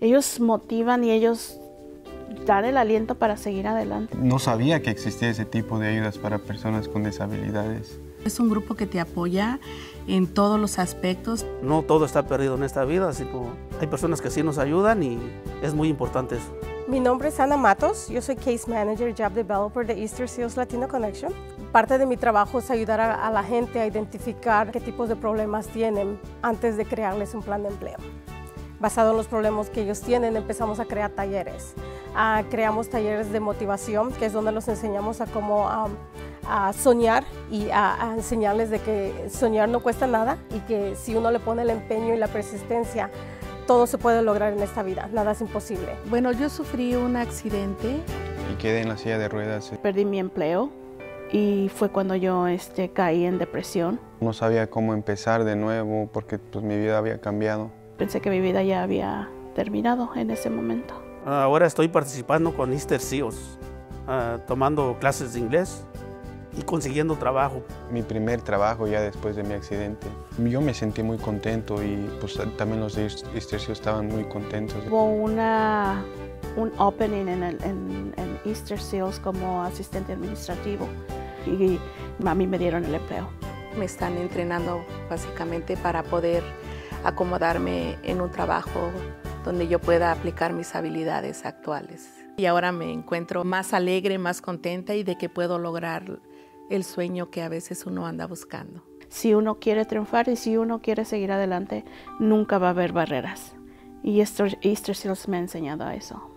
ellos motivan y ellos dan el aliento para seguir adelante. No sabía que existía ese tipo de ayudas para personas con disabilidades. Es un grupo que te apoya en todos los aspectos. No todo está perdido en esta vida, sino hay personas que sí nos ayudan y es muy importante eso. Mi nombre es Ana Matos, yo soy Case Manager, Job Developer de Easter Seals Latino Connection. Parte de mi trabajo es ayudar a, a la gente a identificar qué tipos de problemas tienen antes de crearles un plan de empleo. Basado en los problemas que ellos tienen, empezamos a crear talleres. Uh, creamos talleres de motivación, que es donde los enseñamos a cómo um, a soñar y a, a, enseñarles de que soñar no cuesta nada y que si uno le pone el empeño y la persistencia, todo se puede lograr en esta vida, nada es imposible. Bueno, yo sufrí un accidente. Y quedé en la silla de ruedas. Perdí mi empleo y fue cuando yo este, caí en depresión. No sabía cómo empezar de nuevo porque pues, mi vida había cambiado. Pensé que mi vida ya había terminado en ese momento. Ahora estoy participando con Easter Seals, uh, tomando clases de inglés y consiguiendo trabajo. Mi primer trabajo ya después de mi accidente. Yo me sentí muy contento y pues también los de Easter Seals estaban muy contentos. Hubo una, un opening en, el, en, en Easter Seals como asistente administrativo y a mí me dieron el empleo. Me están entrenando básicamente para poder acomodarme en un trabajo donde yo pueda aplicar mis habilidades actuales. Y ahora me encuentro más alegre, más contenta y de que puedo lograr el sueño que a veces uno anda buscando. Si uno quiere triunfar y si uno quiere seguir adelante, nunca va a haber barreras. Y Easter, Easter Seals me ha enseñado a eso.